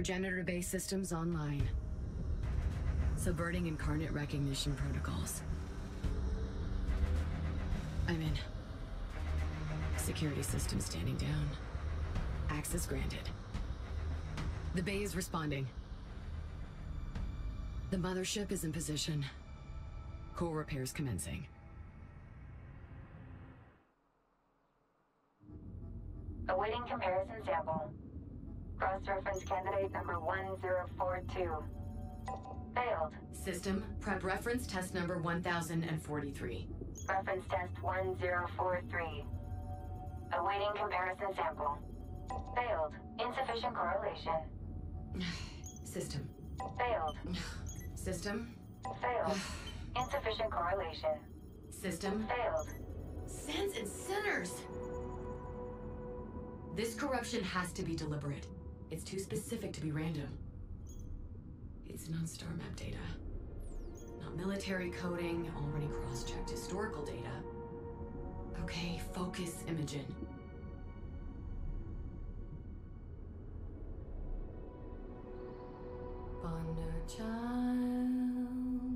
Progenitor-based systems online. Subverting incarnate recognition protocols. I'm in. Security system standing down. Access granted. The bay is responding. The mothership is in position. Core repairs commencing. Awaiting comparison sample. Cross-reference candidate number 1042. Failed. System, prep reference test number 1043. Reference test 1043. Awaiting comparison sample. Failed. Insufficient correlation. System. Failed. System. Failed. Insufficient correlation. System. Failed. Sands and sinners! This corruption has to be deliberate. It's too specific to be random. It's non-star map data. Not military coding, already cross-checked historical data. Okay, focus, Imogen. Child.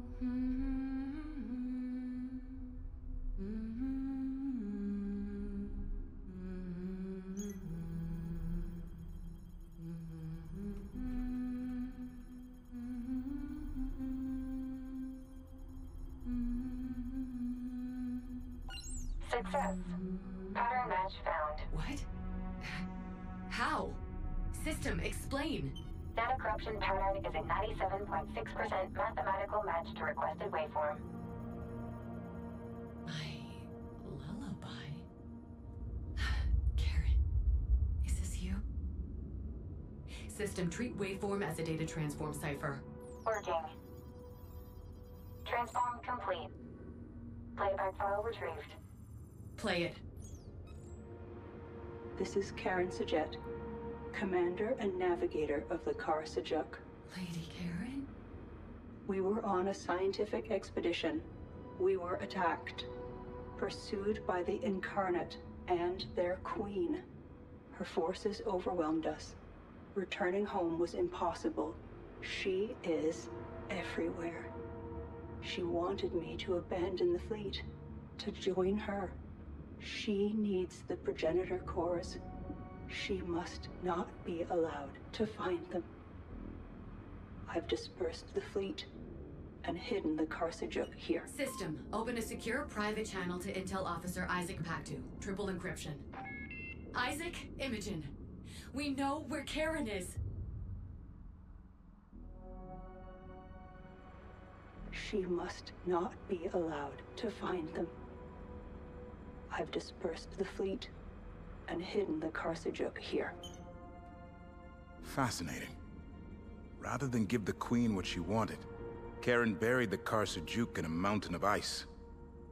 Success. Pattern match found. What? How? System, explain. Data corruption pattern is a 97.6% mathematical match to requested waveform. My lullaby. Karan, is this you? System, treat waveform as a data transform cipher. Working. Transform complete. Playback file retrieved. Play it. This is Karan S'jet, Commander and Navigator of the Khar-Sajuuk. Lady Karan? We were on a scientific expedition. We were attacked, pursued by the Incarnate and their queen. Her forces overwhelmed us. Returning home was impossible. She is everywhere. She wanted me to abandon the fleet, to join her. She needs the progenitor cores. She must not be allowed to find them. I've dispersed the fleet and hidden the Khar-Sajuuk here. System, open a secure private channel to Intel Officer Isaac Paktu. Triple encryption. Isaac, Imogen. We know where Karan is. She must not be allowed to find them. I've dispersed the fleet and hidden the Khar-Sajuuk here. Fascinating. Rather than give the Queen what she wanted, Karan buried the Khar-Sajuuk in a mountain of ice.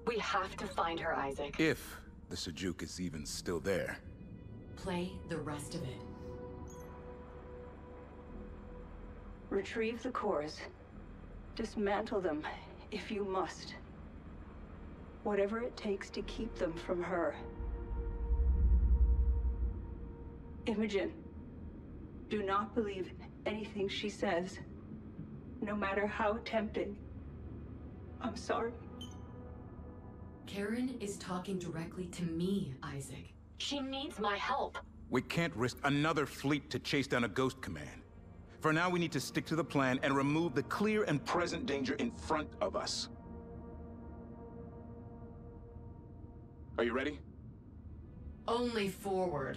We have to find her, Isaac. If the Sajuuk is even still there. Play the rest of it. Retrieve the cores. Dismantle them, if you must. Whatever it takes to keep them from her. Imogen, do not believe anything she says, no matter how tempting. I'm sorry. Karan is talking directly to me, Isaac. She needs my help. We can't risk another fleet to chase down a ghost command. For now, we need to stick to the plan and remove the clear and present danger in front of us. Are you ready? Only forward.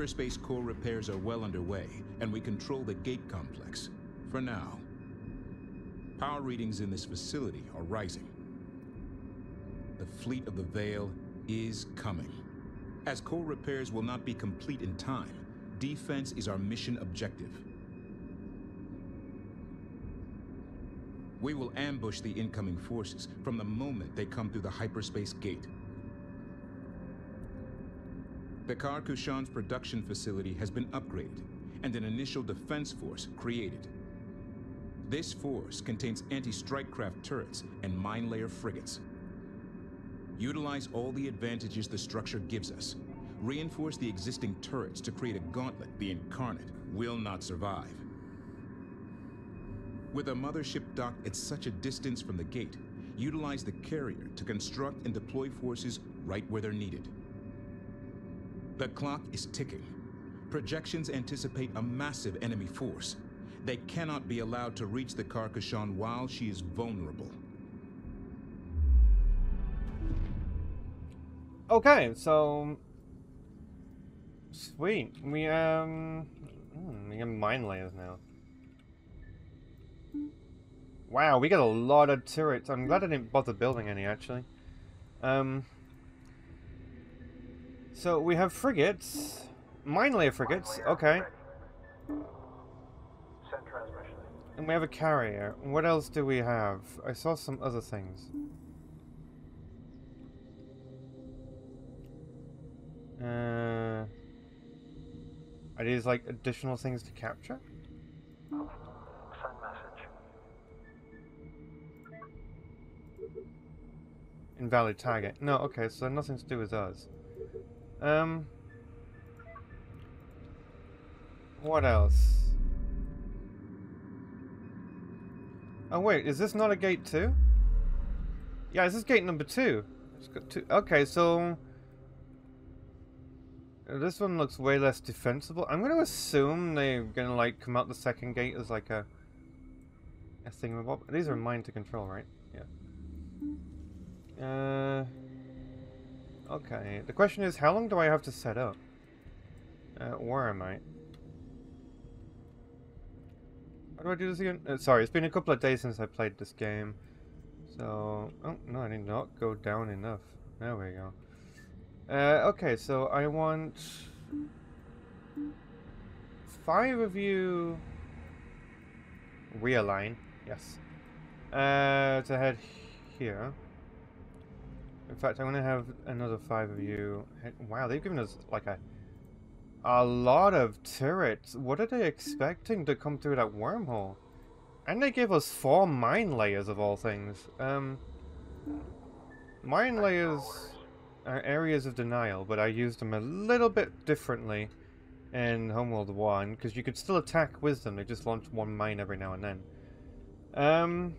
Hyperspace core repairs are well underway, and we control the gate complex. For now. Power readings in this facility are rising. The fleet of the Veil is coming. As core repairs will not be complete in time, defense is our mission objective. We will ambush the incoming forces from the moment they come through the hyperspace gate. Bakar Kushan's production facility has been upgraded, and an initial defense force created. This force contains anti-strike craft turrets and mine layer frigates. Utilize all the advantages the structure gives us. Reinforce the existing turrets to create a gauntlet the Incarnate will not survive. With a mothership docked at such a distance from the gate, utilize the carrier to construct and deploy forces right where they're needed. The clock is ticking. Projections anticipate a massive enemy force. They cannot be allowed to reach the Khar-Kushan while she is vulnerable. Okay, so sweet. We um, hmm, we have mine layers now. Wow, we got a lot of turrets. I'm glad I didn't bother building any, actually. Um, so we have frigates. Mine layer frigates, okay. And we have a carrier. What else do we have? I saw some other things. Uh, are these like additional things to capture? Invalid target. No, okay, so nothing to do with us. Um... What else? Oh wait, is this not a gate two? Yeah, is this gate number two? It's got two. Okay, so this one looks way less defensible. I'm gonna assume they're gonna like come out the second gate as like a a thing. These are mine to control, right? Yeah. Uh, okay, the question is, how long do I have to set up? Uh, where am I? How do I do this again? Uh, sorry, it's been a couple of days since I played this game. So, oh, no, I did not go down enough. There we go. Uh, okay, so I want five of you realign, yes, uh, to head here. In fact, I'm going to have another five of you. Wow, they've given us like a a lot of turrets. What are they expecting to come through that wormhole? And they gave us four mine layers of all things. Um, mine layers are areas of denial, but I used them a little bit differently in Homeworld 1, because you could still attack with them, they just launch one mine every now and then. Um,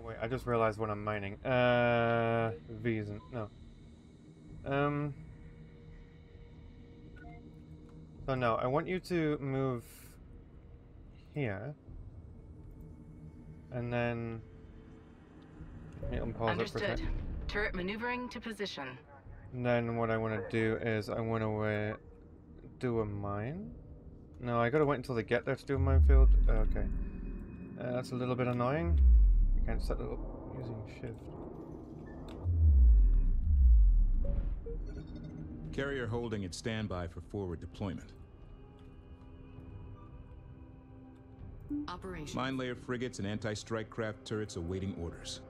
Oh wait, I just realized what I'm mining. Uh, V isn't, no. Um, so no, I want you to move here. And then... Understood. Turret maneuvering to position. And then what I want to do is I want to uh, do a mine. No, I gotta wait until they get there to do a minefield. Okay. Uh, that's a little bit annoying. You can set it up using shift. Carrier holding at standby for forward deployment. Operation. Mine layer frigates and anti-strike craft turrets awaiting orders.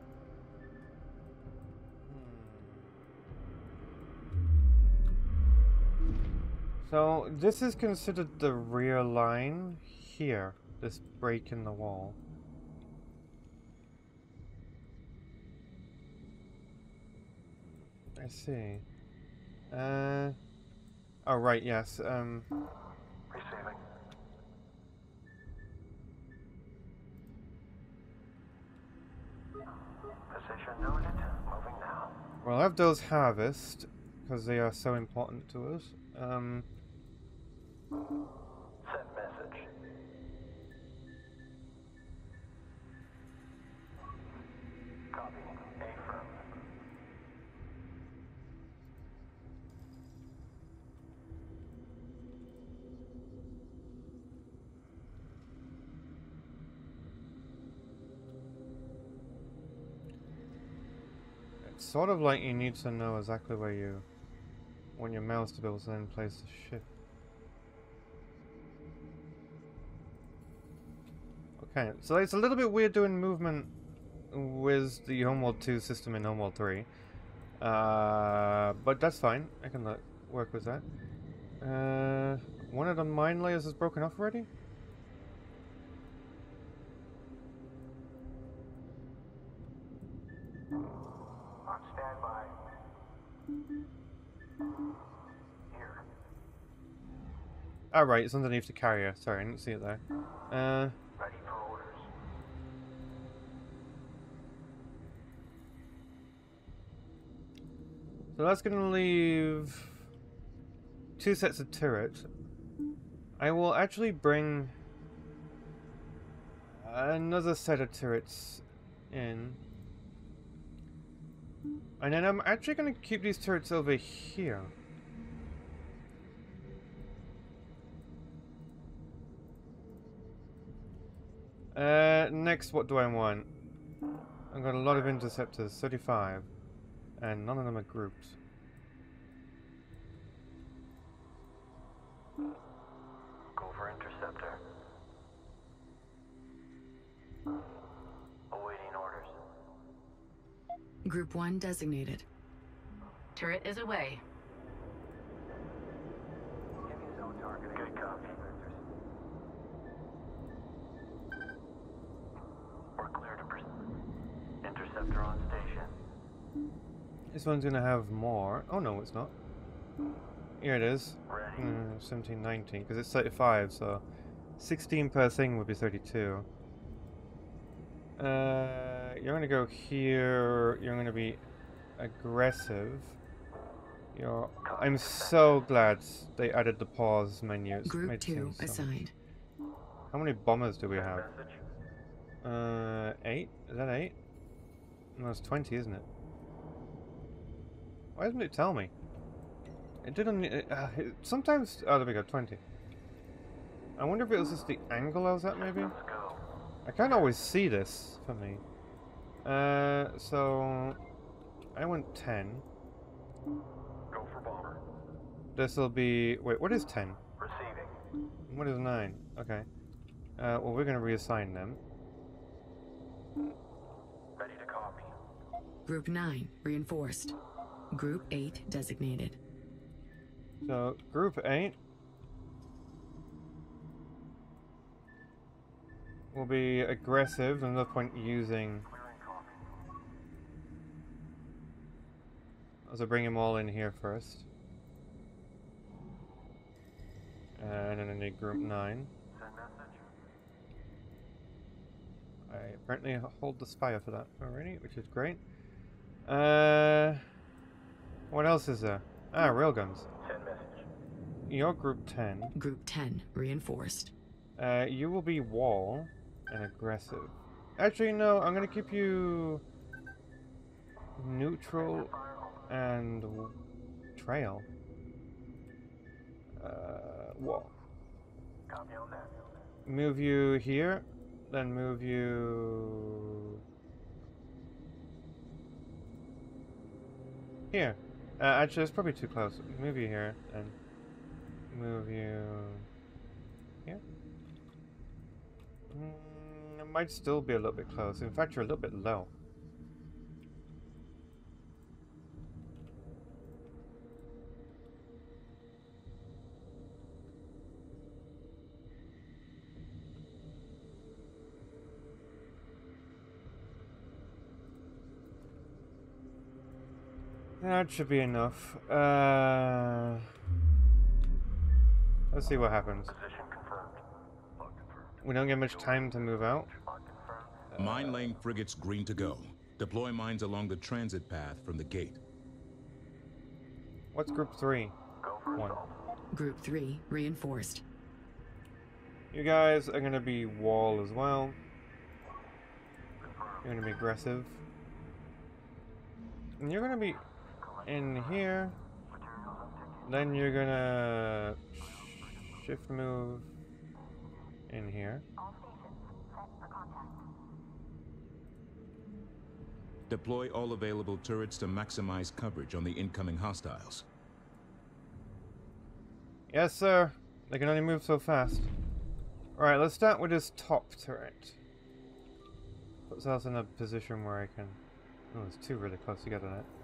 Hmm. So, this is considered the rear line here, this break in the wall. I see. Uh. Oh right, yes. Um. Receiving. Position noted. Moving now. Well, I have those harvest because they are so important to us. Um. Sort of like you need to know exactly where you want your mouse to be able to then place the ship. Okay, so it's a little bit weird doing movement with the Homeworld 2 system in Homeworld 3. Uh, but that's fine. I can work with that. Uh, one of the mine layers is broken off already? Oh right, it's underneath the carrier. Sorry, I didn't see it there. Uh, so that's going to leave two sets of turrets. I will actually bring another set of turrets in. And then I'm actually going to keep these turrets over here. Uh, next, what do I want? I've got a lot of interceptors, 35. And none of them are groups. Go for interceptor. Awaiting orders. Group 1 designated. Turret is away. Give me zone targeting. Good copy. We're clear to proceed. Interceptor on station. This one's gonna have more. Oh no, it's not. Here it is. Ready. Mm, 1790, because it's 35, so 16 per thing would be 32. Uh, you're gonna go here. You're gonna be aggressive. You're. I'm so glad they added the pause menu. It's Group made 2 things so- assigned. How many bombers do we have? Uh, eight? Is that eight? No, it's 20, isn't it? Why doesn't it tell me? It didn't. It, uh, it, sometimes. Oh, there we go, 20. I wonder if it was just the angle I was at, maybe? Let's go. I can't always see this for me. Uh, so. I went 10. Go for bomber. This will be. Wait, what is 10? Receiving. What is 9? Okay. Uh, well, we're gonna reassign them. Ready to copy. Group 9 reinforced. Group 8 designated. So, group 8 will be aggressive, there's no point using. So bring them all in here first. And then I need group 9. I apparently hold the spire for that already, which is great. Uh, what else is there? Ah, railguns. Send message. You're group 10. Group 10 reinforced. Uh, you will be wall and aggressive. Actually, no, I'm gonna keep you neutral and trail. Uh, wall. Copy on that. Move you here, then move you here. Uh, actually, it's probably too close. Move you here, and move you here. Mm, it might still be a little bit close. In fact, you're a little bit low. That should be enough. Uh, let's see what happens. Position confirmed. Log confirmed. We don't get much time to move out. Log confirmed. Mine laying frigates green to go. Deploy mines along the transit path from the gate. What's group three? One. Group 3, reinforced. You guys are gonna be wall as well. You're gonna be aggressive. And you're gonna be in here. Then you're gonna shift move in here. Deploy all available turrets to maximize coverage on the incoming hostiles. Yes, sir. They can only move so fast. Alright, let's start with this top turret. Puts us in a position where I can... Oh, there's two really close together. Now.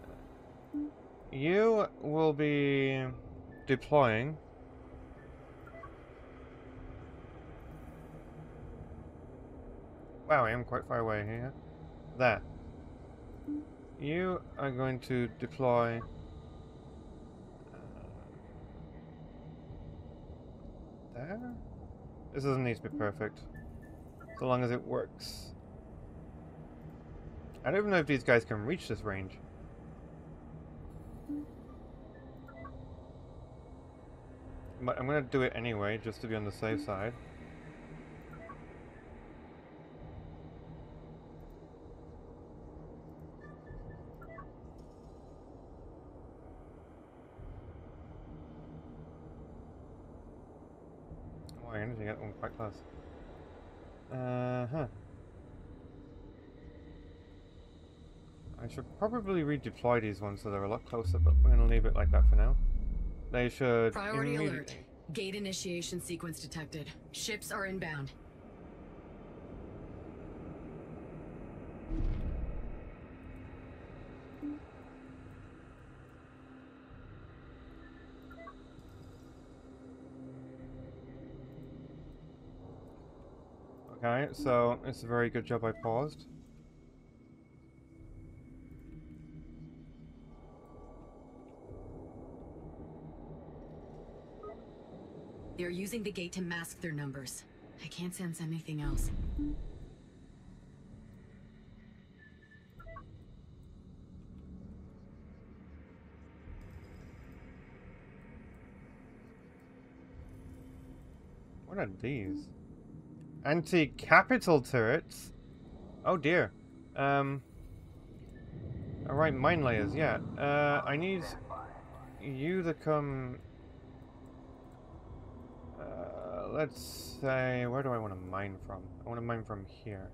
You will be deploying. Wow, I am quite far away here. There. You are going to deploy... uh, there? This doesn't need to be perfect. So long as it works. I don't even know if these guys can reach this range. But I'm gonna do it anyway, just to be on the safe side. Oh, I managed to get one quite close. Uh huh. I should probably redeploy these ones so they're a lot closer, but we're gonna leave it like that for now. They should. Priority alert. Gate initiation sequence detected. Ships are inbound. Okay, so it's a very good job I paused. Using the gate to mask their numbers. I can't sense anything else. What are these? Anti-capital turrets? Oh dear. Um. Alright, mine layers, yeah. Uh, I need you to come... Uh, let's say, where do I want to mine from? I want to mine from here.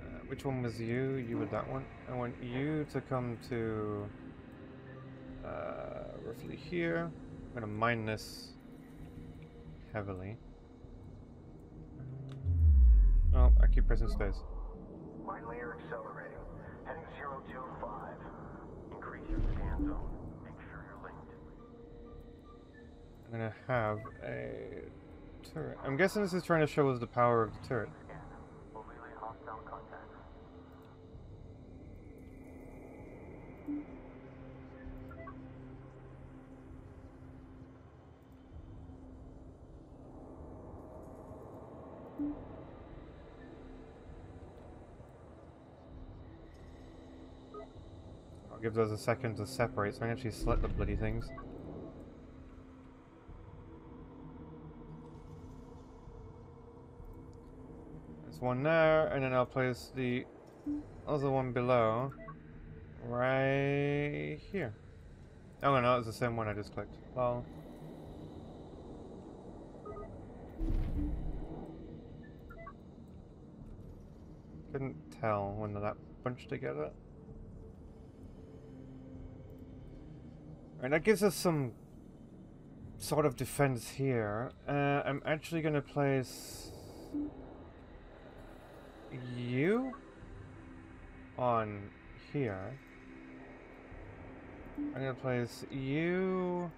Uh, which one was you? You were that one. I want you to come to... Uh, roughly here. I'm gonna mine this heavily. Oh, I keep pressing space. Mine layer accelerating. Heading 025. Increase your scan zone. Make sure you're linked. I'm gonna have a turret. I'm guessing this is trying to show us the power of the turret. Scan. Will relay hostile contacts. I'll give those a second to separate so I can actually select the bloody things. There's one there, and then I'll place the other one below. Right here. Oh no, it's the same one I just clicked. Well. Couldn't tell when that bunched together. Alright, that gives us some sort of defense here. Uh, I'm actually to place you on here. I'm to place you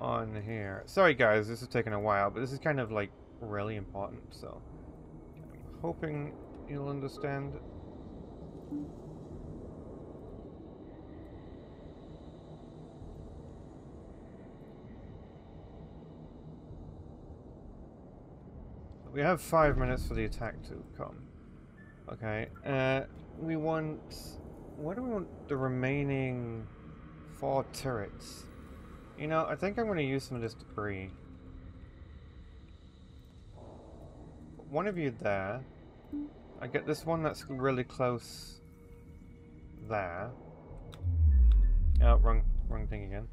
on here. Sorry guys, this is taking a while, but this is kind of like really important, so I'm hoping you'll understand. We have five minutes for the attack to come. Okay, uh, we want what do we want the remaining four turrets? You know, I think I'm going to use some of this debris. One of you there. I get this one that's really close there. Oh, wrong, wrong thing again.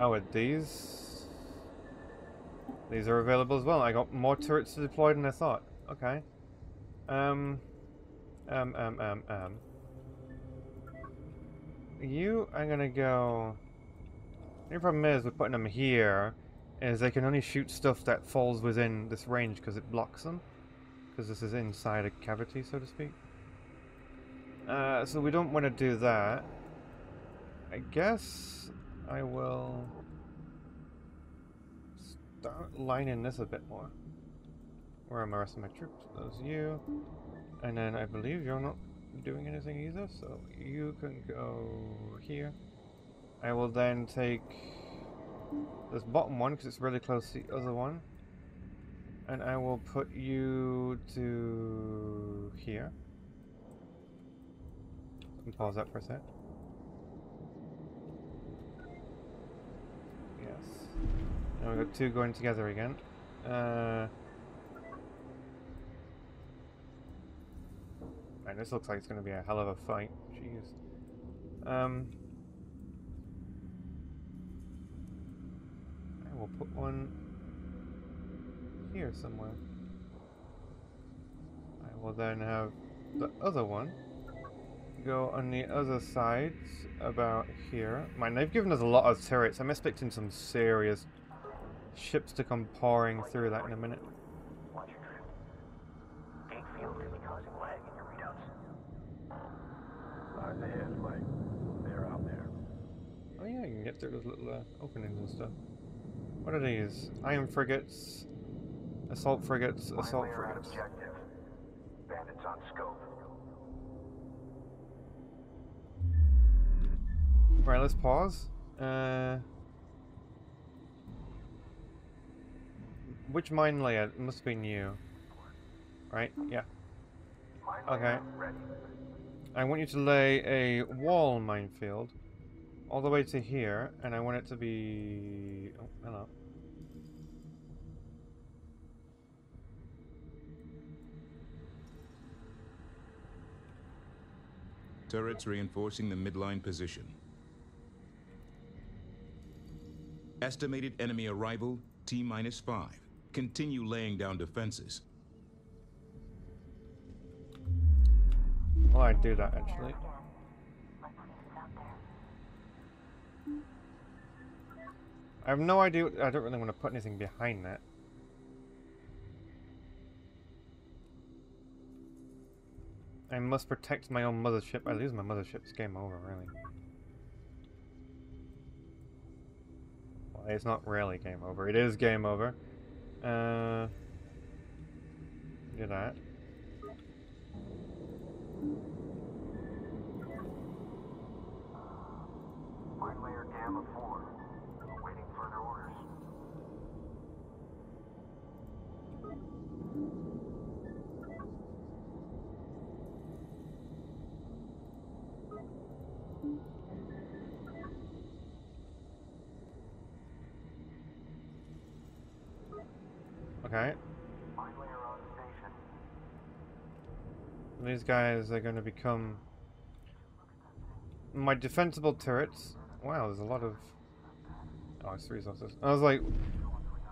Oh, are these... These are available as well. I got more turrets to deploy than I thought. Okay. Um... Um, um, um, um... You, I'm gonna go... The only problem is with putting them here is they can only shoot stuff that falls within this range because it blocks them. Because this is inside a cavity, so to speak. Uh, so we don't want to do that. I guess I will start lining this a bit more. Where are my rest of my troops? Those you. And then I believe you're not doing anything either, so you can go here. I will then take this bottom one because it's really close to the other one. And I will put you to here. Pause that for a sec. Yes. Now we've got two going together again. Uh, man, this looks like it's going to be a hell of a fight. Jeez. Um, I will put one here somewhere. I will then have the other one go on the other side, about here. Man, they've given us a lot of turrets. I'm expecting some serious ships to come pouring through that in a minute. Oh yeah, you can get through those little uh, openings and stuff. What are these? Iron frigates, assault frigates, assault frigates. objective. Bandits on scope. Right, let's pause. Uh, which mine layer? It must be new. Right? Yeah. Okay. I want you to lay a wall minefield all the way to here, and I want it to be. Oh, hello. Turrets reinforcing the midline position. Estimated enemy arrival T minus five. Continue laying down defenses. Well, I'd do that actually. I have no idea. I don't really want to put anything behind that. I must protect my own mothership. I lose my mothership, it's game over, really. It's not really game over. It is game over. Uh, do that. Layer Gamma 4. Okay. These guys are going to become my defensible turrets. Wow, there's a lot of. Oh, it's resources. I was like,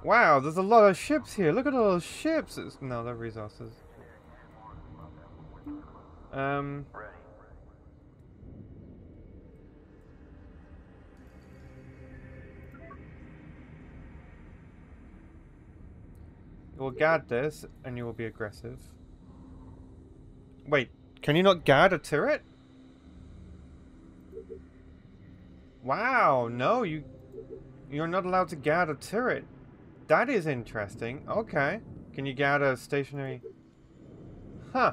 wow, there's a lot of ships here. Look at all those ships. It's... No, they're resources. Um. Ready. You will guard this, and you will be aggressive. Wait, can you not guard a turret? Wow, no, you you're not allowed to guard a turret. That is interesting. Okay. Can you guard a stationary Huh.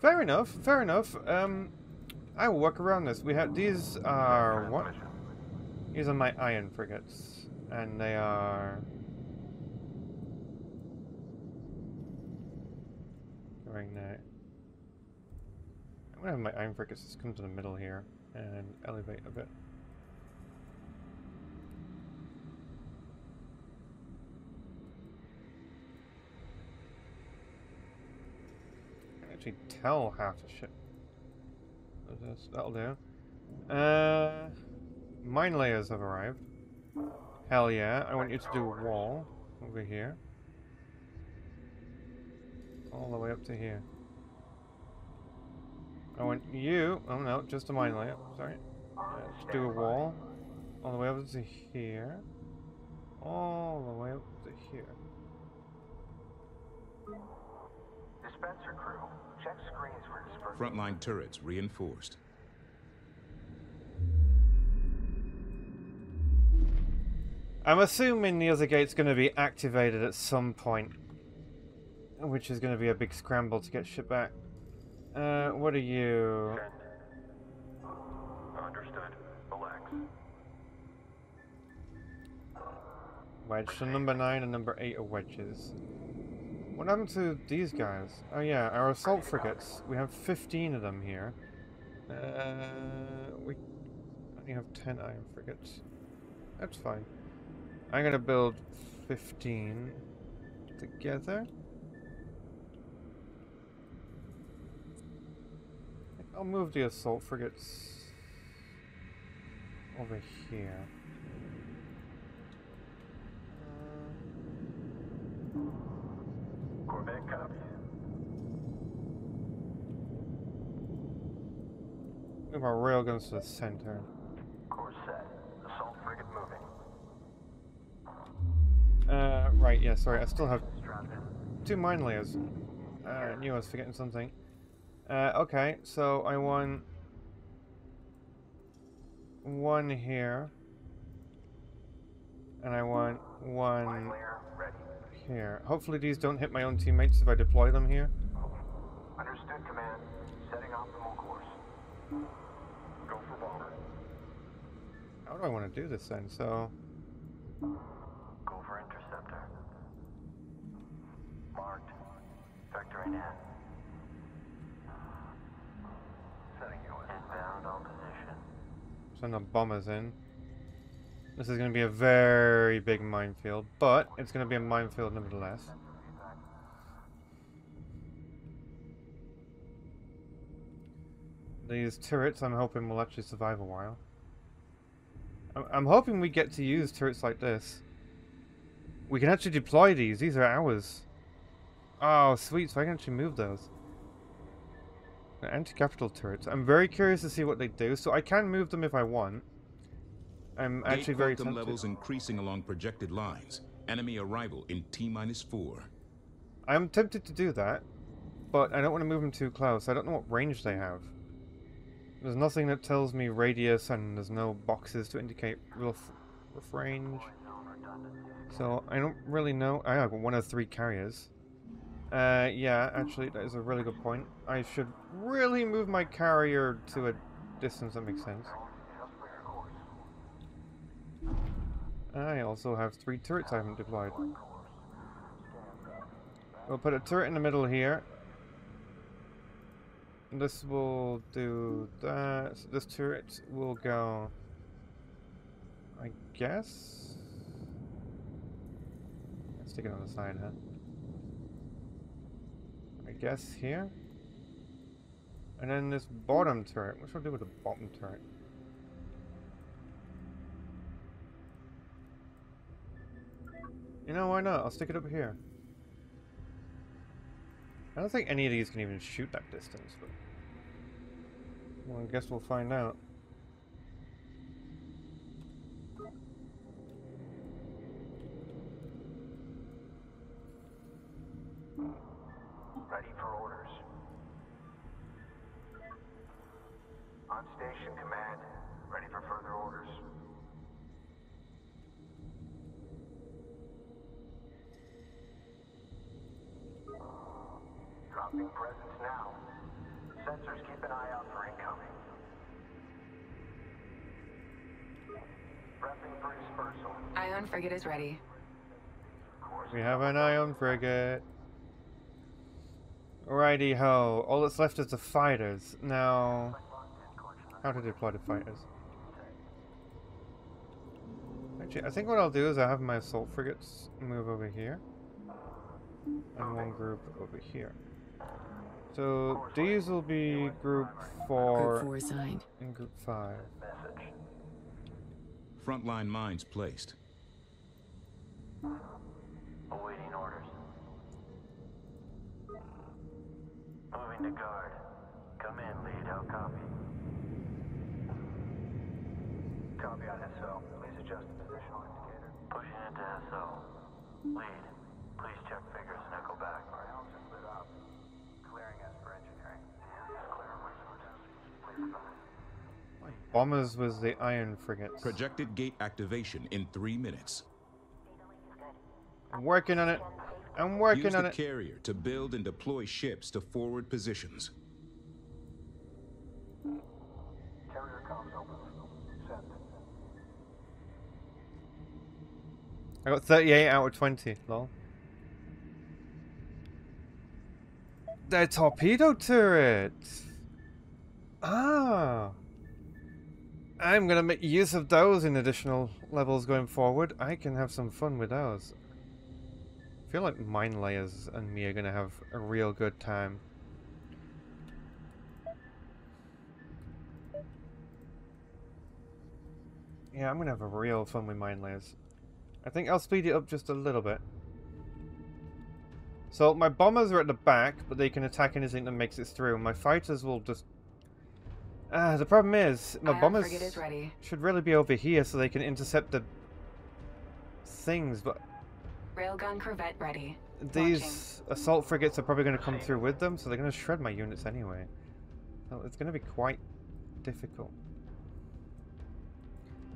Fair enough, fair enough. Um I will work around this. We have these are what? These are my iron frigates. And they are... There. I'm gonna have my iron frigates just come to the middle here and elevate a bit. I can actually tell half the shit. That'll do. Uh, mine layers have arrived. Hell yeah, I want you to do a wall over here. All the way up to here. I want you, oh no, just a mine layer, sorry. Uh, to do a wall. All the way up to here. All the way up to here. Dispenser crew, check screens for dispersal. Frontline turrets reinforced. I'm assuming the other gate's going to be activated at some point. Which is going to be a big scramble to get shit back. Uh, what are you? Understood. Relax. Wedge. So number 9 and number 8 are wedges. What happened to these guys? Oh yeah, our assault frigates. We have 15 of them here. Uh, we only have 10 iron frigates. That's fine. I'm gonna build 15 together. I'll move the assault frigates over here. Corvette copies. Move our railguns to the center. Course set. Assault frigate moving. Uh, right, yeah, sorry, I still have two mine layers. Uh, I knew I was forgetting something. Uh, okay, so I want one here, and I want one here. Hopefully these don't hit my own teammates if I deploy them here. Understood, command. Setting optimal course. Go for bomber. How do I want to do this then? So, Go for interceptor. Marked. Vectoring in you inbound on position. Send the bombers in. This is going to be a very big minefield, but it's going to be a minefield nevertheless. These turrets, I'm hoping, will actually survive a while. I'm- hoping we get to use turrets like this. We can actually deploy these. These are ours. Oh, sweet. So I can actually move those. They're Anti-capital turrets. I'm very curious to see what they do. So I can move them if I want. I'm actually Gate very quantum tempted. levels increasing along projected lines. Enemy arrival in T minus four. I'm tempted to do that, but I don't want to move them too close. I don't know what range they have. There's nothing that tells me radius, and there's no boxes to indicate rough, rough range. So I don't really know. I have one of three carriers. Uh, yeah, actually, that is a really good point. I should really move my carrier to a distance that makes sense. I also have three turrets I haven't deployed. We'll put a turret in the middle here. This will do that. This turret will go, I guess. Let's take it on the side, huh? I guess here. And then this bottom turret. What should I do with the bottom turret? You know, why not? I'll stick it up here. I don't think any of these can even shoot that distance, but... Well, I guess we'll find out. Frigate is ready. We have an ion frigate. Righty ho. All that's left is the fighters. Now, how to deploy the fighters? Actually, I think what I'll do is I'll have my assault frigates move over here. And one group over here. So these will be group Group four 4 assigned. and group five. Frontline mines placed. Awaiting orders. Moving to guard. Come in, lead. How copy? Copy on SO. Please adjust the positional indicator. Pushing into SO. Lead. Please check figures and echo back. Our helms are lit up. Clearing as for engineering. Clear my Please advise. Bombers was the iron frigates. Projected gate activation in three minutes. I'm working on it. I'm working Use on the it. carrier to build and deploy ships to forward positions. Carrier comms open. Send. I got 38 out of 20. Lol. The torpedo turret. Ah. I'm gonna make use of those in additional levels going forward. I can have some fun with those. I feel like mine layers and me are gonna have a real good time. Yeah, I'm gonna have a real fun with mine layers. I think I'll speed it up just a little bit. So my bombers are at the back, but they can attack anything that makes it through. My fighters will just. Ah, the problem is my Ion bombers is ready. should really be over here so they can intercept the things. But Railgun corvette ready. these assault frigates are probably going to come through with them, so they're going to shred my units anyway. So it's going to be quite difficult.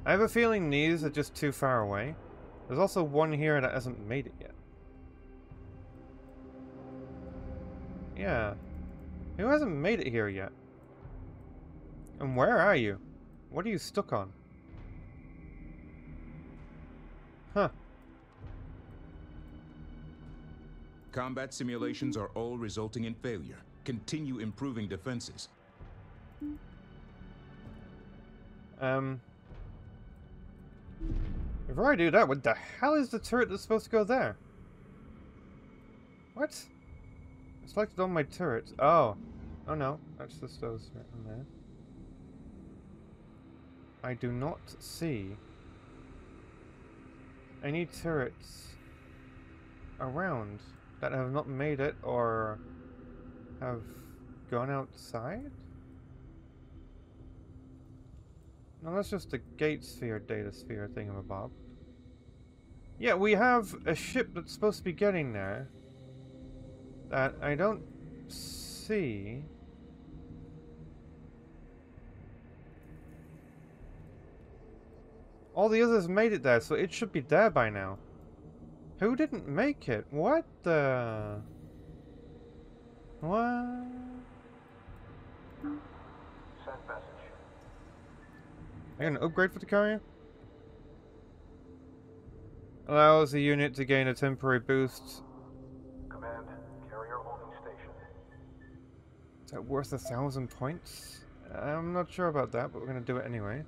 I have a feeling these are just too far away. There's also one here that hasn't made it yet. Yeah. Who hasn't made it here yet? And where are you? What are you stuck on? Huh. Combat simulations are all resulting in failure. Continue improving defenses. Um. Before I do that, what the hell is the turret that's supposed to go there? What? It's selected on my turret. Oh. Oh no. That's just those right in there. I do not see any turrets around that have not made it or have gone outside? No, that's just a gate sphere, data sphere thingamabob. Yeah, we have a ship that's supposed to be getting there that I don't see. All the others made it there, so it should be there by now. Who didn't make it? What the... What? Send message. I got an upgrade for the carrier? Allows the unit to gain a temporary boost. Command. Carrier holding station. Is that worth a thousand points? I'm not sure about that, but we're gonna do it anyway.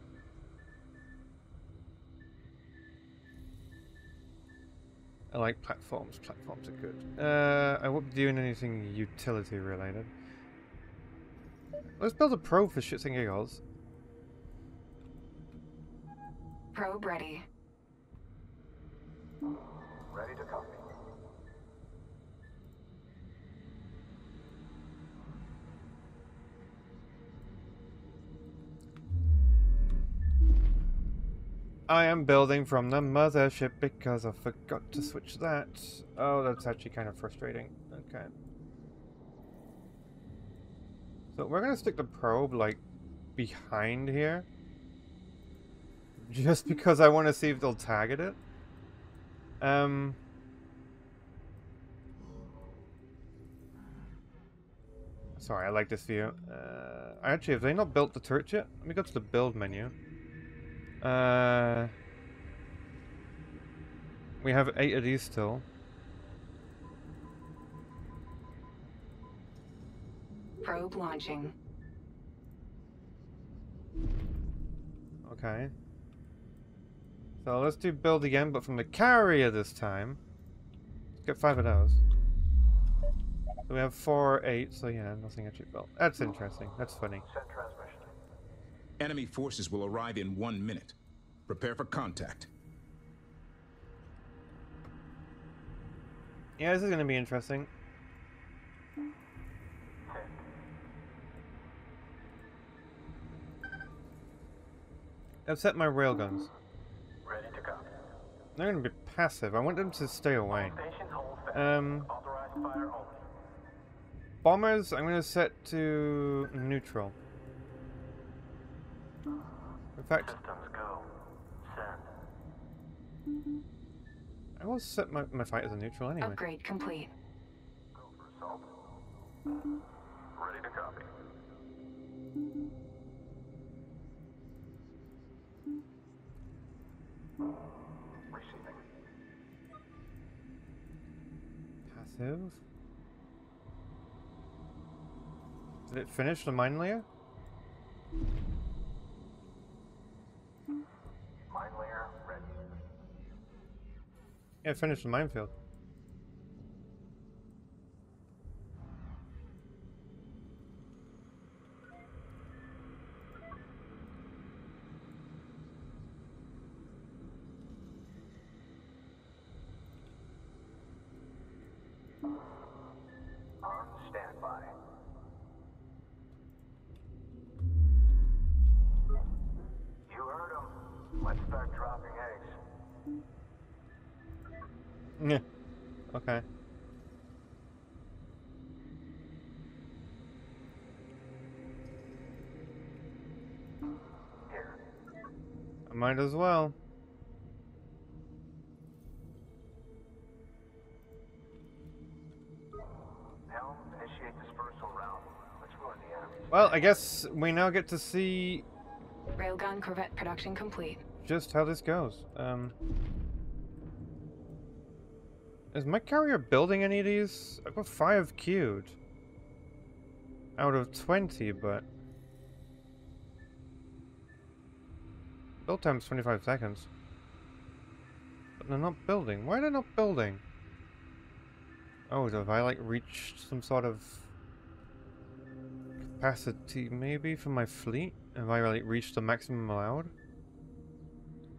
I like platforms. Platforms are good. Uh, I won't be doing anything utility related. Let's build a probe for shits and giggles. Probe ready. Ready to copy. I am building from the mothership because I forgot to switch that. Oh, that's actually kind of frustrating. Okay. So we're gonna stick the probe, like, behind here. Just because I want to see if they'll target it. Um... Sorry, I like this view. Uh, actually, have they not built the turret yet? Let me go to the build menu. Uh, We have eight of these still. Probe launching. Okay. So let's do build again, but from the carrier this time. Let's get five of those. So we have four, eight, so yeah, nothing actually built. That's interesting. That's funny. Send transmission. Enemy forces will arrive in one minute. Prepare for contact. Yeah, this is gonna be interesting. I've set my railguns. Ready to copy. They're gonna be passive. I want them to stay away. Station hold fast. Um, Authorized fire only. bombers, I'm gonna set to neutral. In fact, Systems go. Send. I will set my, my fight as a neutral anyway. Upgrade complete. Go for assault. Ready to copy. Receiving. Passive. Did it finish the mine layer? Mine layer ready. Yeah, finish the minefield. On standby. You heard him. Let's start dropping eggs. Yeah. Okay. Here. I might as well. Helm, initiate dispersal route. Let's ruin the enemies. Well, I guess we now get to see Railgun Corvette production complete. just how this goes. Um, is my carrier building any of these? I've got five queued. Out of 20, but... Build time's 25 seconds. But they're not building. Why are they not building? Oh, have I like reached some sort of capacity maybe for my fleet? Have I like reached the maximum allowed?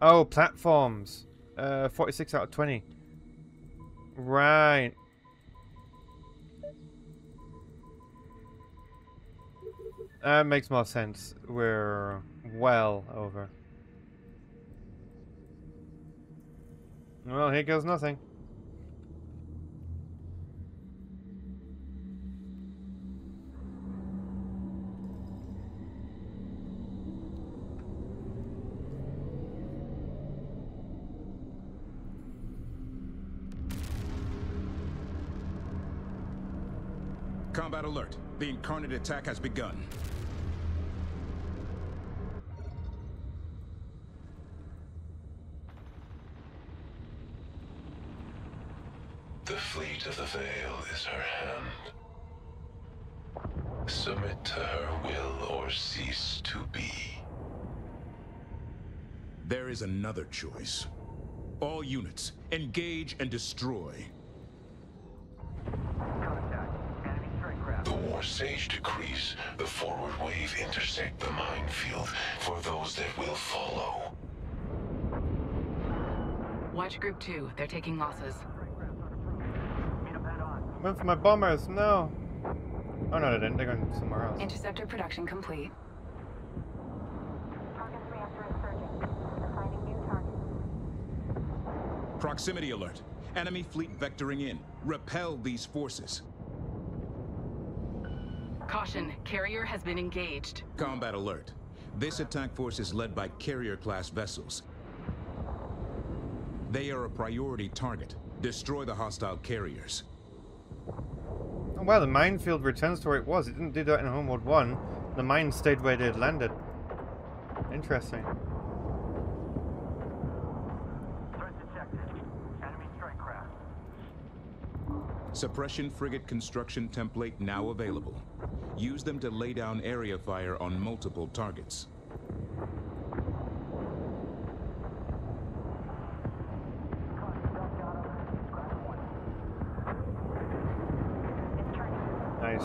Oh, platforms. Uh, 46 out of 20. Right. That makes more sense. We're well over. Well, here goes nothing. Combat alert. The Incarnate attack has begun. The fleet of the Veil is her hand. Submit to her will or cease to be. There is another choice. All units, engage and destroy. Contact. Enemy strike craft. The War Sage decrees the forward wave intersect the minefield for those that will follow. Watch Group 2. They're taking losses. Strike craft unapproved. Meet them head on. Went for my bombers. No. Oh no, they didn't. They're going somewhere else. Interceptor production complete. Target reactor insurging. Assigning new target. Proximity alert. Enemy fleet vectoring in. Repel these forces. Caution, carrier has been engaged. Combat alert. This attack force is led by carrier-class vessels. They are a priority target. Destroy the hostile carriers. Oh, wow, the minefield returns to where it was. It didn't do that in Homeworld 1. The mine stayed where it had landed. Interesting. Threat detected. Enemy Suppression frigate construction template now available. Use them to lay down area fire on multiple targets. Nice.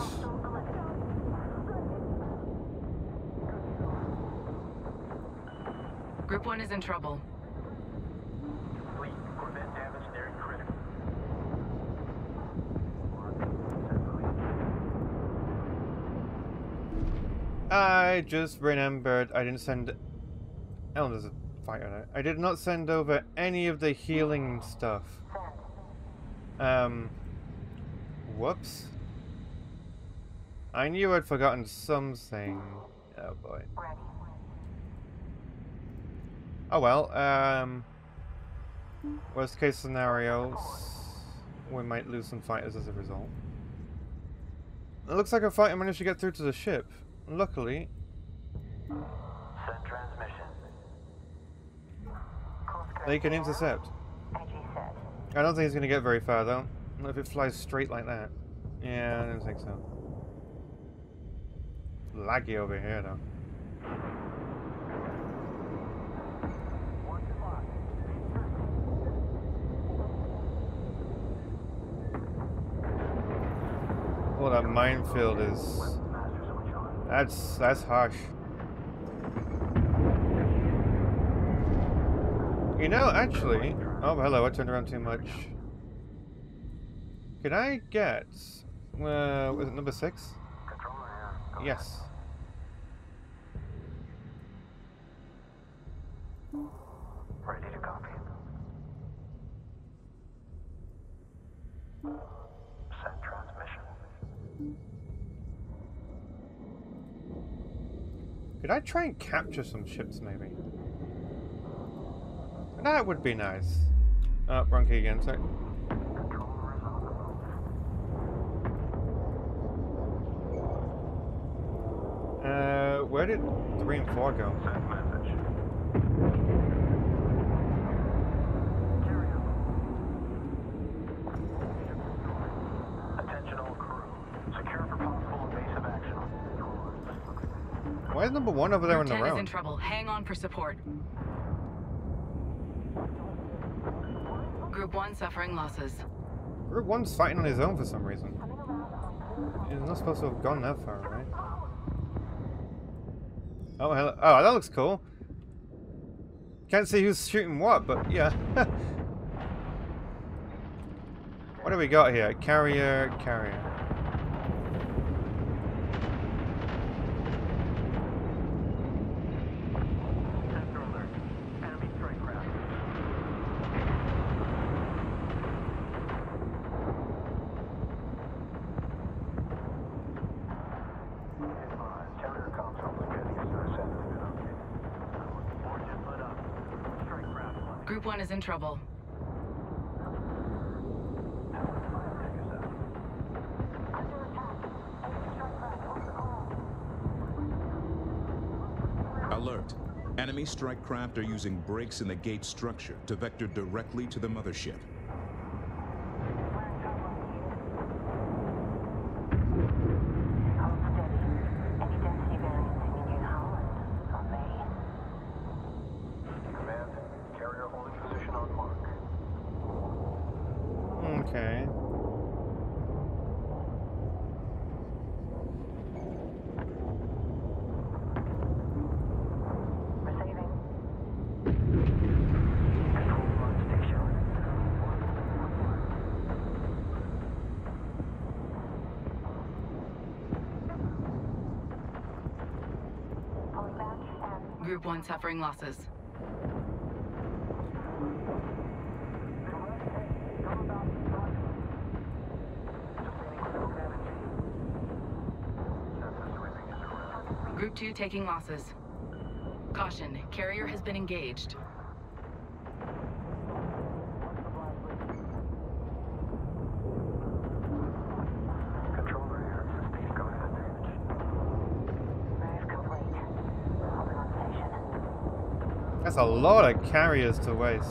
Group 1 is in trouble. Fleet, Corvette damage nearing critical. I just remembered I didn't send. Oh, there's a fighter there. I did not send over any of the healing stuff. Um. Whoops. I knew I'd forgotten something. Oh boy. Oh well. Um. Worst case scenarios, we might lose some fighters as a result. It looks like a fighter managed to get through to the ship. Luckily, Send transmission. they can intercept. I don't think he's going to get very far though. Not if it flies straight like that. Yeah, I don't think so. Laggy over here though. Oh, that minefield is. That's that's harsh. You know, actually. Oh, hello. I turned around too much. Can I get? Uh, was it number six? Yes. Ready to copy. Send transmission. Could I try and capture some ships, maybe? That would be nice. Oh, wrong key again, move. Uh, where did three and four go? Send message. Carry on. Attention all crew. Secure for possible evasive action. Why is number one over there on Group the 10 is in trouble. Hang on for support. Group 1 suffering losses. Group one's fighting on his own for some reason. He's not supposed to have gone that far, right? Oh, hello. Oh, that looks cool. Can't see who's shooting what, but yeah. what do we got here? Carrier, carrier. Sensor alert. Enemy strike craft. Advise. Carrier console is getting us to the center of it, okay? Board just lit up. Strike craft. flying. Group 1 is in trouble. Alert. Enemy strike craft are using breaks in the gate structure to vector directly to the mothership. Hold steady. Any density variance in Union Holland on me. Command. Carrier holding position on mark. Okay. Receiving. Control run station. Pulling back and Group 1 suffering losses. Group 2 taking losses. Caution, carrier has been engaged. a lot of carriers to waste.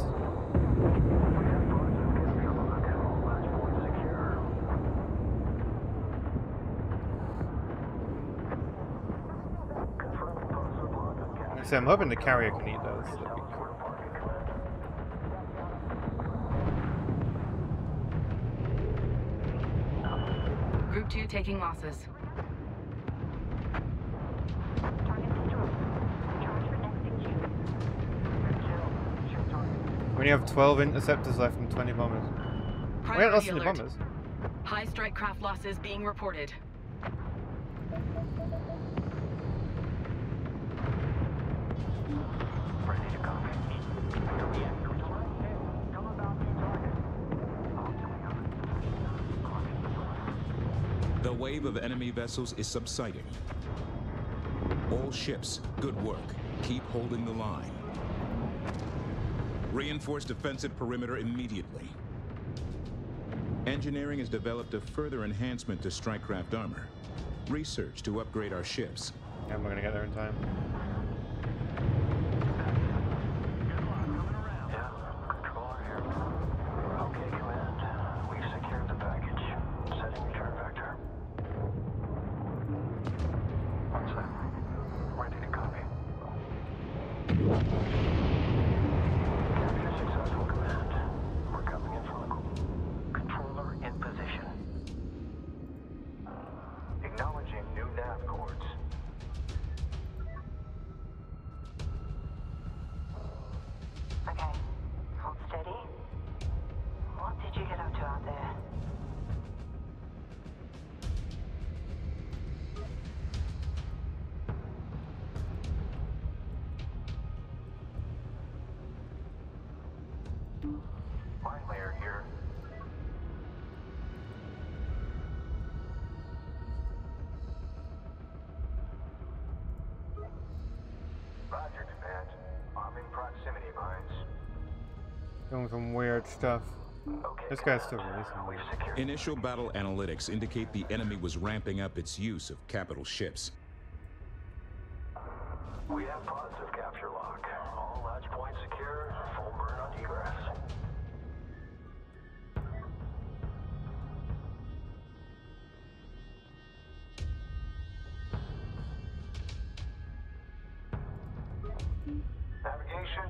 So I'm hoping the carrier can eat those. Cool. Group 2 taking losses. We only have 12 interceptors left and 20 bombers. We haven't Priority lost any bombers. High strike craft losses being reported. Ready to copy. Come about the target. The wave of enemy vessels is subsiding. All ships, good work. Keep holding the line. Reinforce defensive perimeter immediately. Engineering has developed a further enhancement to strike-craft armor. Research to upgrade our ships. Yeah, we're gonna get there in time. Stuff. Okay. This guy's still releasing We've weird. secured Initial battle analytics indicate the enemy was ramping up its use of capital ships. We have positive capture lock. All latch points secure. Full burn on egress. Navigation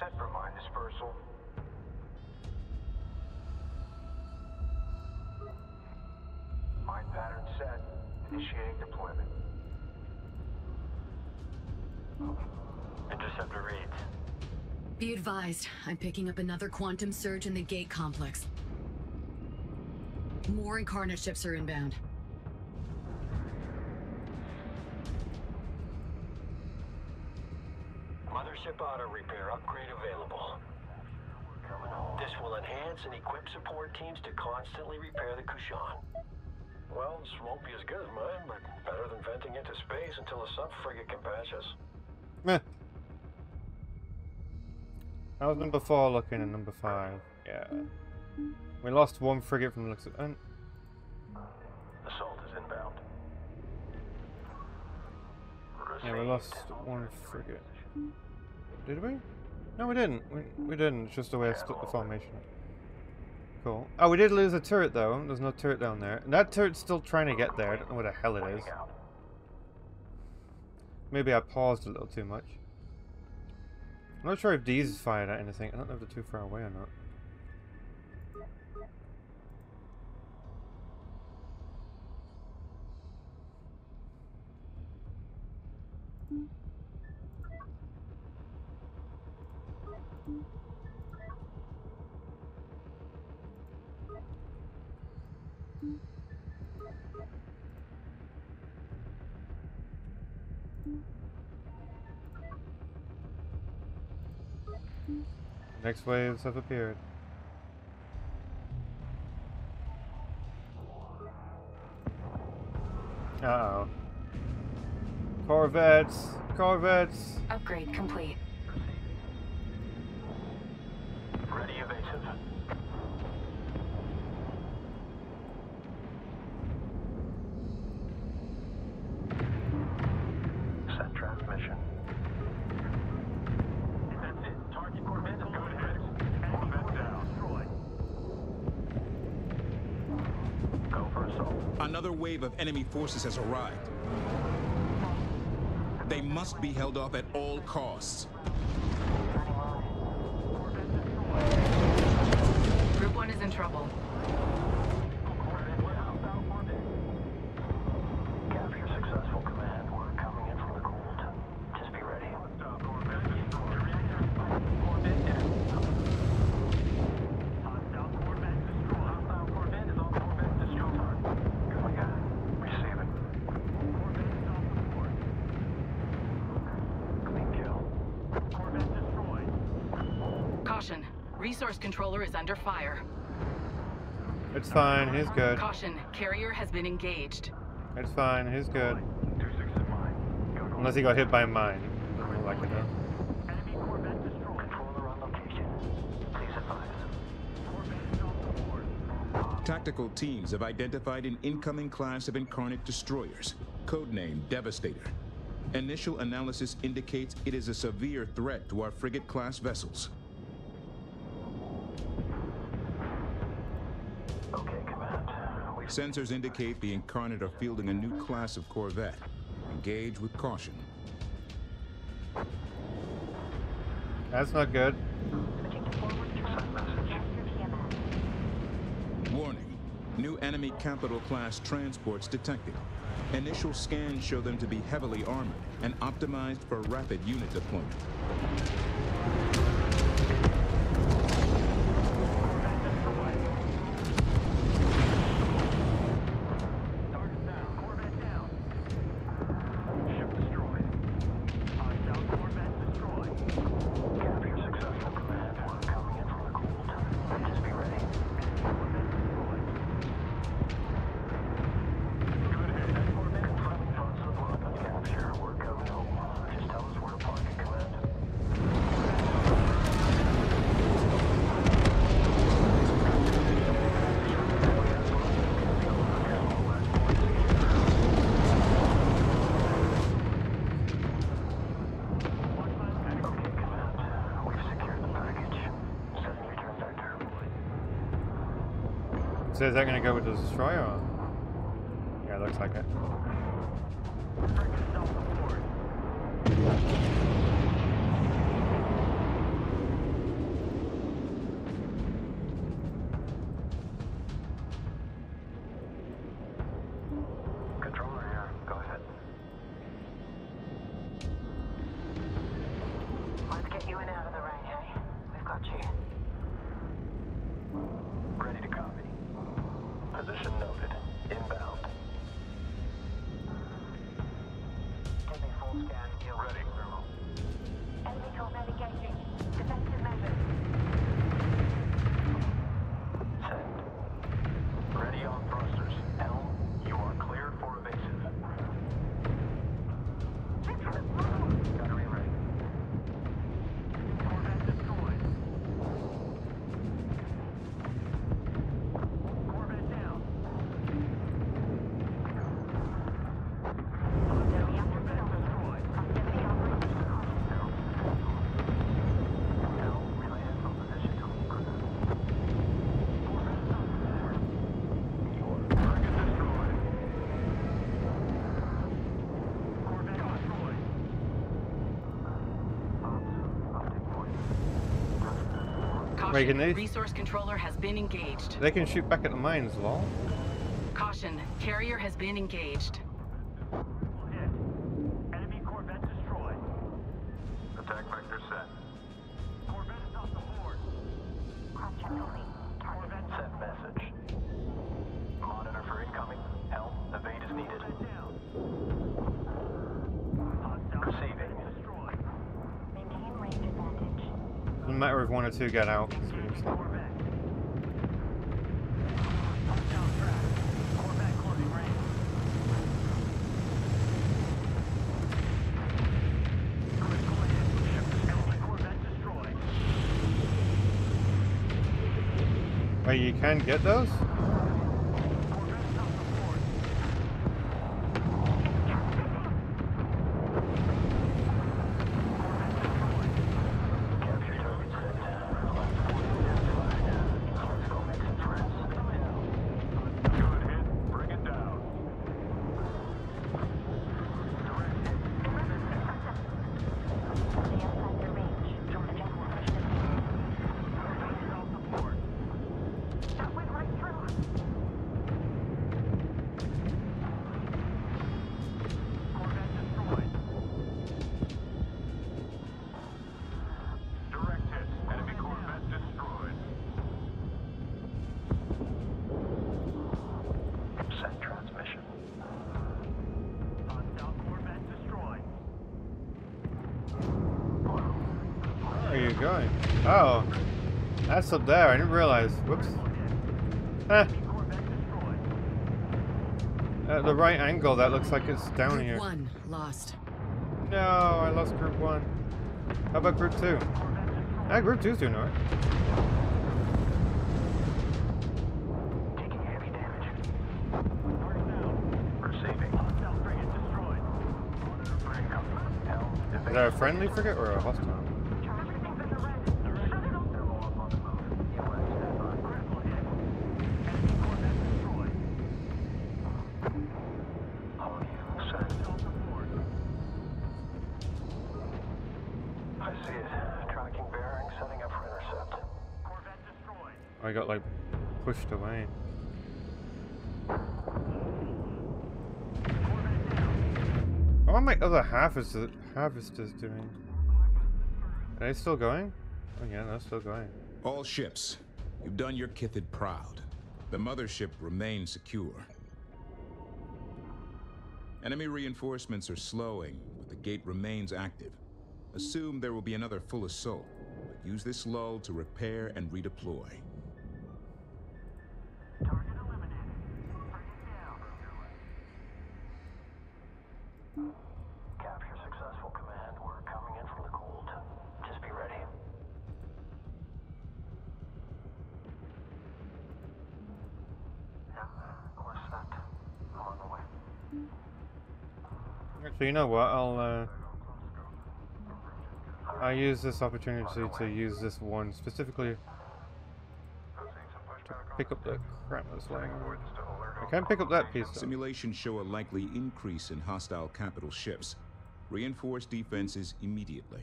set for mine dispersal. Set. Initiating deployment. Interceptor reads. Be advised, I'm picking up another quantum surge in the gate complex. More incarnate ships are inbound. Mothership auto repair upgrade available. This will enhance and equip support teams to constantly repair the Kushan. Well, this won't be as good as mine, but better than venting into space until a sub frigate can patch us. Meh. That was number four looking at number five. Yeah. We lost one frigate from the looks of and Assault is inbound. Yeah, we lost one frigate. Did we? No, we didn't. We, we didn't. It's just the way I split the formation. Cool. Oh, we did lose a turret though. There's no turret down there. And that turret's still trying to get there. I don't know where the hell it is. Maybe I paused a little too much. I'm not sure if these fired at anything. I don't know if they're too far away or not. Next waves have appeared. Uh oh. Corvettes! Corvettes! Upgrade complete. Ready evasive. Wave of enemy forces has arrived. They must be held off at all costs. Group 1 is in trouble. Capture successful, Command. We're coming in from the cold. Just be ready. Receive it. Clean kill. Caution. Resource controller is under fire. It's fine, he's good. Caution. Carrier has been engaged. It's fine, he's good. Two six in mine. Go to Unless he got hit by mine. Doesn't like it does. Enemy Corvette destroyed. Controller on location. Please advise. Corvette is off the board. Tactical teams have identified an incoming class of Incarnate destroyers, codenamed Devastator. Initial analysis indicates it is a severe threat to our frigate-class vessels. Sensors indicate the Incarnate are fielding a new class of Corvette. Engage with caution. That's not good. Warning. New enemy capital class transports detected. Initial scans show them to be heavily armored and optimized for rapid unit deployment. So is that gonna go with the destroyer? Caution. Wait, they- Resource controller has been engaged. They can shoot back at the mines, lol. Caution. Carrier has been engaged. Hit. Enemy Corvette destroyed. Attack vector set. Corvette is off the board. Cross-check. Corvette set message. Monitor for incoming. Helm, evade is needed. down. Receiving. Destroyed. Maintain range advantage. Doesn't matter if one or two get out. Wait, you can get those? That's up there. I didn't realize. Whoops. Huh. At the right angle, that looks like it's down Group here. one lost. No, I lost group one. How about group two? Ah, group two's doing alright. Taking heavy damage. Receiving. Is that a friendly frigate or a hostile? I got like pushed away. What are my other harvesters doing? Are they still going? Oh yeah, they're still going. All ships, you've done your Kiithid proud. The mothership remains secure. Enemy reinforcements are slowing, but the gate remains active. Assume there will be another full assault, but use this lull to repair and redeploy. Capture successful, Command. We're coming in from the cold. Just be ready. Yeah, we're set. I'm on the way. Actually, you know what? I'll uh, I use this opportunity to use this one specifically to pick up the crap that's lying. I can't pick up that piece. Though. Simulations show a likely increase in hostile capital ships. Reinforce defenses immediately.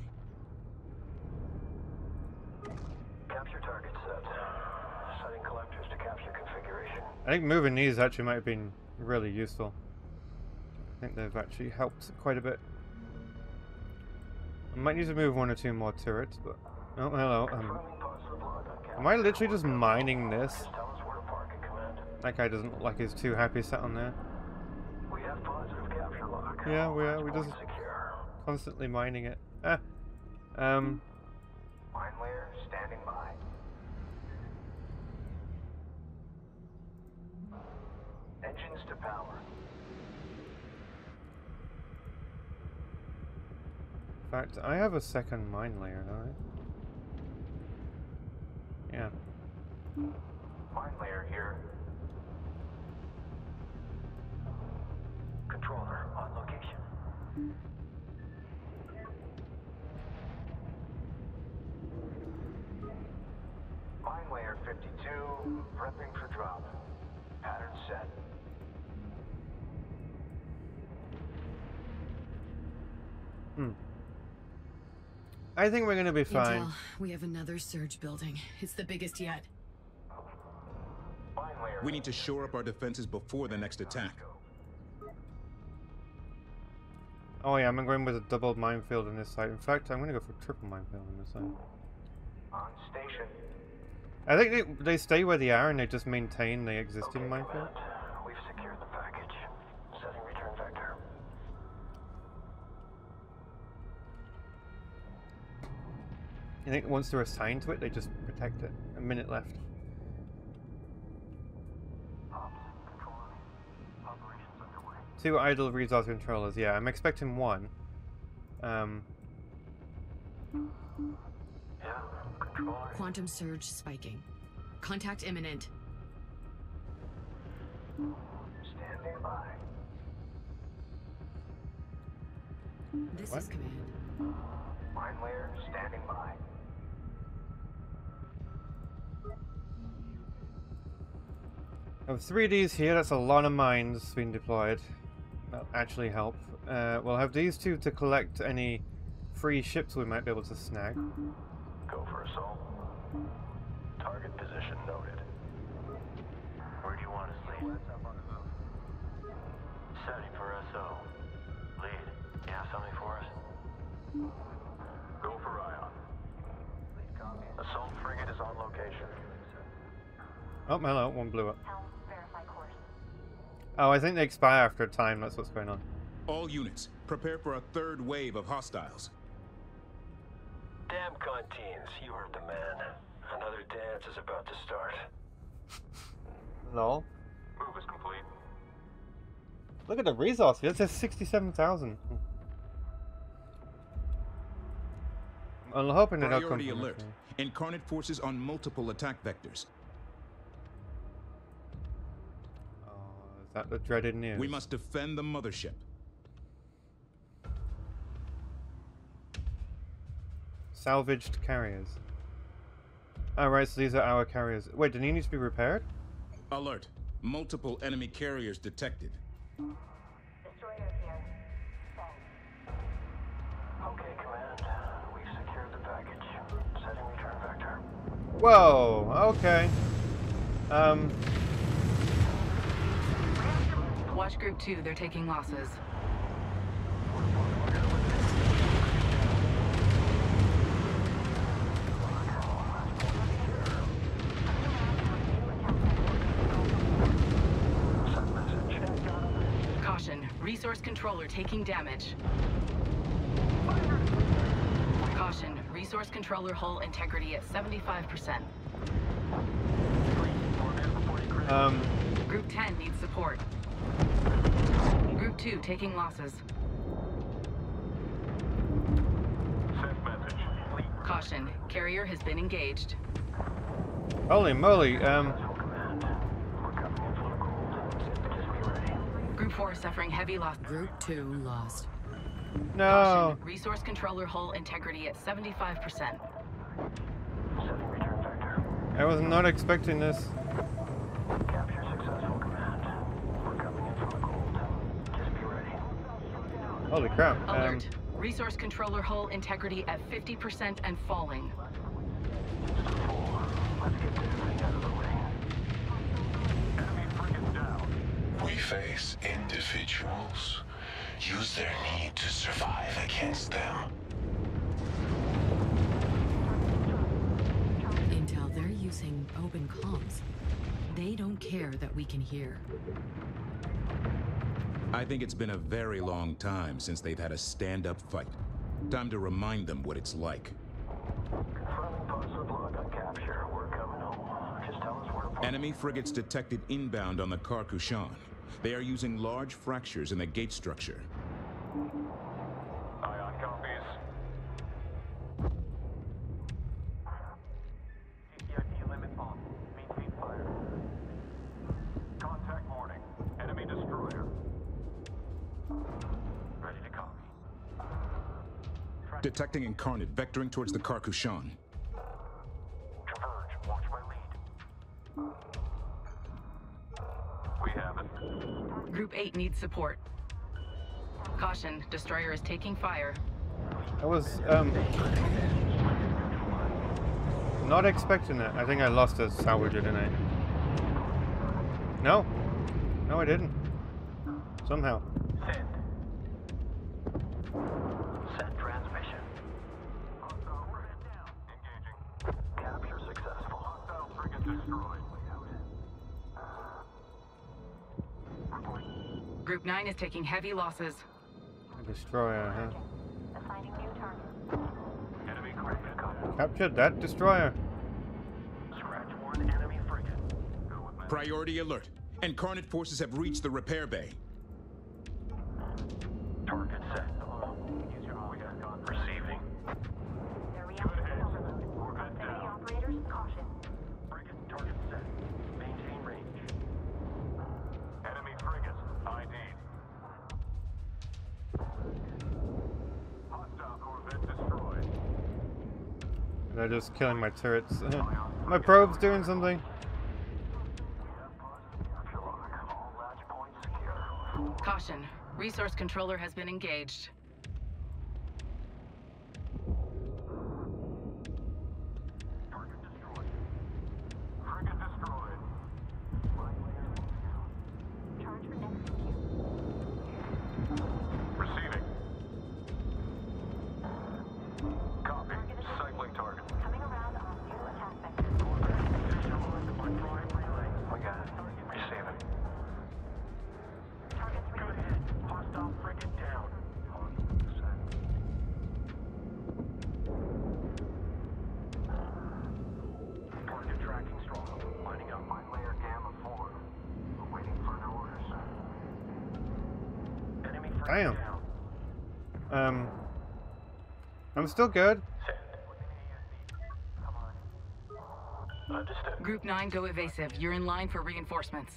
Capture target set. Setting collectors to capture configuration. I think moving these actually might have been really useful. I think they've actually helped quite a bit. I might need to move one or two more turrets, but... Oh, hello. Um, am I literally just mining this? That guy doesn't look like he's too happy sat on there. Yeah, we are. We're just constantly mining it. Ah. Um. Engines to power. In fact, I have a second mine layer, don't I? Yeah. Mine layer here. Controller on location. Mine layer 52, prepping for drop. Pattern set. Hmm. I think we're gonna be fine. Intel, we have another surge building. It's the biggest yet. We need to shore up our defenses before the next attack. Oh yeah, I'm going with a double minefield on this side. In fact, I'm gonna go for triple minefield on this side. On station. I think they, they stay where they are and they just maintain the existing Okay, minefield. I think once they're assigned to it, they just protect it. A minute left. Ops, controller. Operations underway. Two idle resource controllers. Yeah, I'm expecting one. Um, Yeah, controller. Quantum surge spiking. Contact imminent. Standing by. This What? is command. Mine layer standing by. Of three of these here, that's a lot of mines being deployed. That'll actually help. Uh, we'll have these two to collect any free ships we might be able to snag. Go for assault. Target position noted. Where do you want us, lead? Setting for SO. Lead, you have something for us? Go for Ion. Assault frigate is on location. Oh, hello, one blew up. Helm, verify course. Oh, I think they expire after a time, that's what's going on. All units, prepare for a third wave of hostiles. Damn canteens, you heard the man. Another dance is about to start. Lol. Move is complete. Look at the resource. It says 67,000. I'm hoping that will come Priority from alert. Incarnate forces on multiple attack vectors. Oh, is that the dreaded news? We must defend the mothership. Salvaged carriers. Oh, Alright, so these are our carriers. Wait, do they need to be repaired? Alert. Multiple enemy carriers detected. Destroyers here. Send. Watch Group 2, they're taking losses. Caution, resource controller taking damage. Caution, resource controller hull integrity at 75%. um, Group 10 needs support. Group 2 taking losses. Caution, carrier has been engaged. holy moly, um, Command. We're coming in from the cold. Just be ready. Group 4 suffering heavy loss. Group 2 lost. no. Caution, resource controller hull integrity at 75%. Setting return vector. I was not expecting this. Holy crap. Um, Alert, resource controller hull integrity at 50% and falling. Let's get this thing out of the way. Enemy frigate down. We face individuals. Use their need to survive against them. Intel, they're using open comms. They don't care that we can hear. I think it's been a very long time since they've had a stand-up fight. Time to remind them what it's like. Confirming positive log on capture. We're coming home. Just tell us where to point. Enemy frigates detected inbound on the Khar-Kushan. They are using large fractures in the gate structure. Detecting incarnate vectoring towards the Khar-Kushan. Converge. Watch my lead. We have it. Group 8 needs support. Caution, destroyer is taking fire. I was, um, not expecting that. I think I lost a salvager, didn't I? No. No, I didn't. Somehow. 9 is taking heavy losses. A destroyer, huh? Assigning new target. Enemy frigate. Captured that destroyer. Scratch one enemy frigate. Go with me. Priority alert. Incarnate forces have reached the repair bay. Just killing my turrets. my probe's doing something. Caution, resource controller has been engaged. Damn. Um, I'm still good. Group 9, go evasive. You're in line for reinforcements.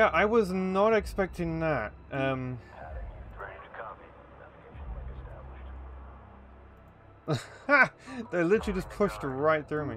Yeah, I was not expecting that. Um, they literally just pushed right through me.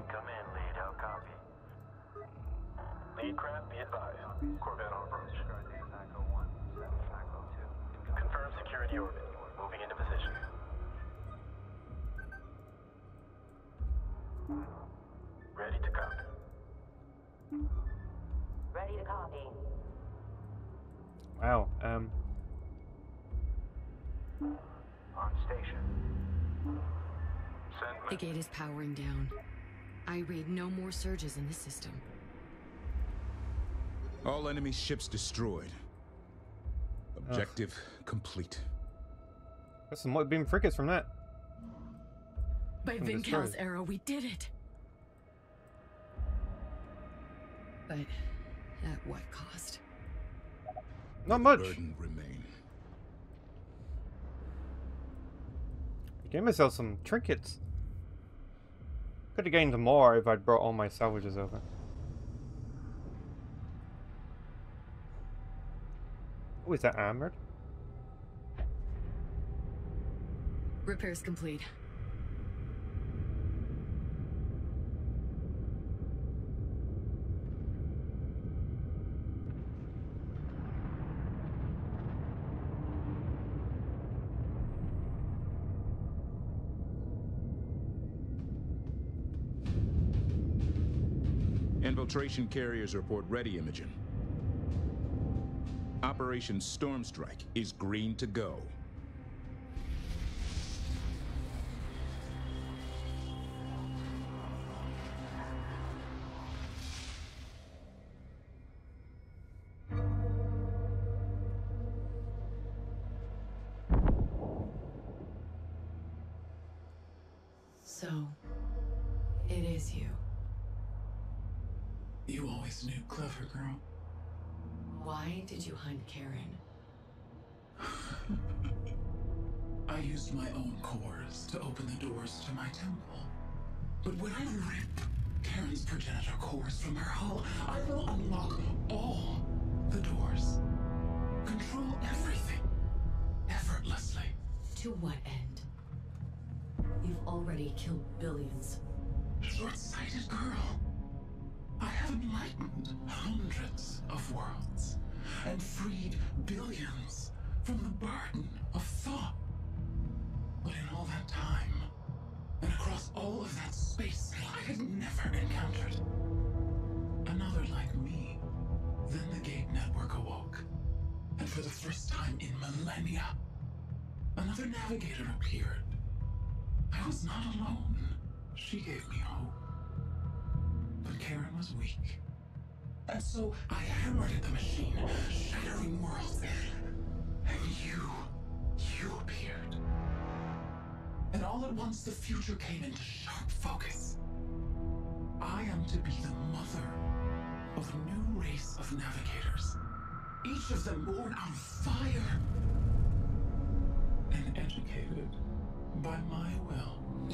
Is down. I read no more surges in this system. All enemy ships destroyed. Objective complete. got some light beam frigates from that. By From Vincal's destroyed. arrow, we did it! But at what cost? Not much. Burden remain. Gave myself some trinkets. Could have gained more if I'd brought all my salvages over. Oh, is that armored? Repairs complete. Infiltration carriers report ready, Imogen. Operation Storm Strike is green to go.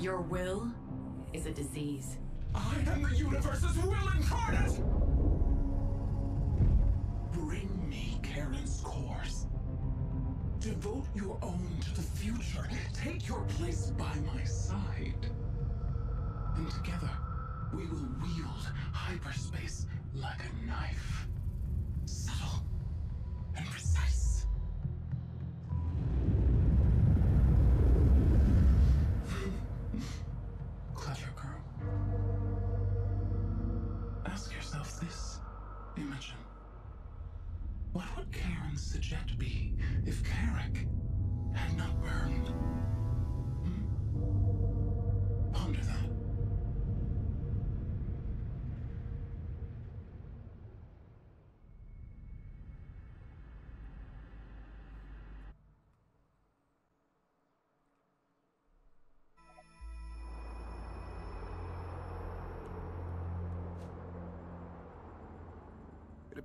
Your will is a disease. I am the universe's will incarnate! Bring me Karan's cores. Devote your own to the future. Take your place by my side. And together, we will wield hyperspace like a knife. Subtle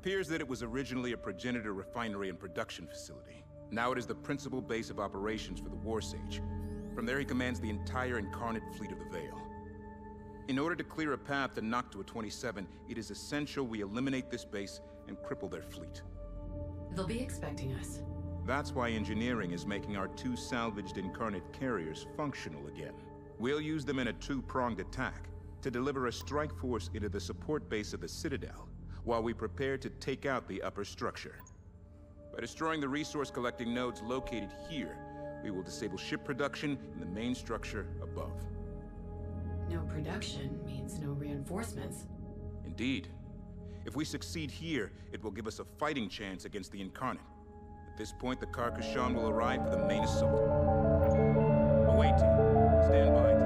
appears that it was originally a progenitor refinery and production facility. Now it is the principal base of operations for the War Sage. From there he commands the entire Incarnate fleet of the Veil. In order to clear a path to Noctua 27, it is essential we eliminate this base and cripple their fleet. They'll be expecting us. That's why engineering is making our two salvaged Incarnate carriers functional again. We'll use them in a two-pronged attack to deliver a strike force into the support base of the Citadel, while we prepare to take out the upper structure. By destroying the resource-collecting nodes located here, we will disable ship production in the main structure above. No production means no reinforcements. Indeed. If we succeed here, it will give us a fighting chance against the Incarnate. At this point, the Khar-Kushan will arrive for the main assault. Away team. Stand by